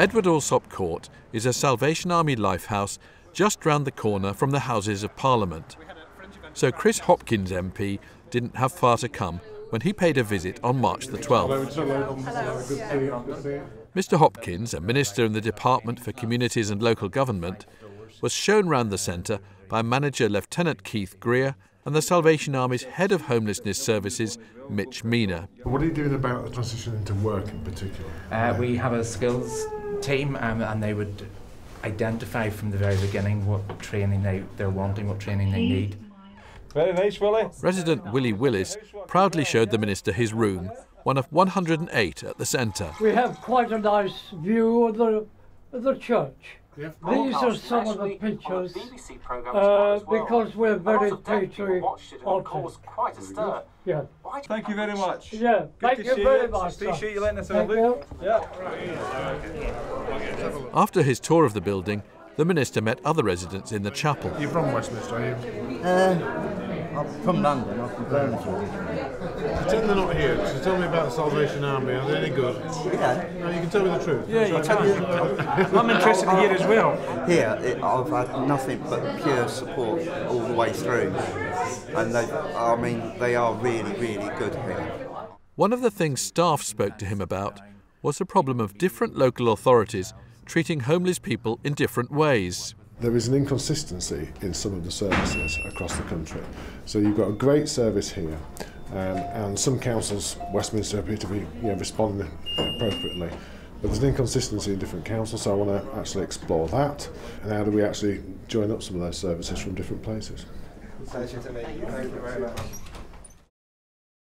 Edward Alsop Court is a Salvation Army lifehouse just round the corner from the Houses of Parliament. So Kris Hopkins MP didn't have far to come when he paid a visit on March the 12th. Mr Hopkins, a minister in the Department for Communities and Local Government, was shown round the centre by manager Lieutenant Keith Greer and the Salvation Army's head of homelessness services, Mitch Menagh. What are you doing about the transition into work in particular? Uh, we have a skills team um, and they would identify from the very beginning what training they, they're wanting, what training they need. Very nice, Willie. Resident Willie Willis proudly showed the minister his room, one of 108 at the centre. We have quite a nice view of the, of the church. These are some of the pictures uh, because we're very patriotic. Yeah, Thank you very much. yeah. Thank to you see very you. much. Appreciate you letting us have a look. you. Yeah. After his tour of the building, the minister met other residents in the chapel. You're from Westminster, are you? Uh, I'm from London, I'm from Birmingham. Pretend they're not here. So tell me about the Salvation Army. Are they any good? Yeah, No, you can tell me the truth. Yeah, you can. I'm interested to hear as well. here it, I've had nothing but pure support all the way through. And they, I mean, they are really, really good here. One of the things staff spoke to him about was the problem of different local authorities treating homeless people in different ways. There is an inconsistency in some of the services across the country. So you've got a great service here, um, and some councils, Westminster, appear to be you know, responding appropriately. But there's an inconsistency in different councils, so I want to actually explore that. And how do we actually join up some of those services from different places? Pleasure to meet you. Thank you very much.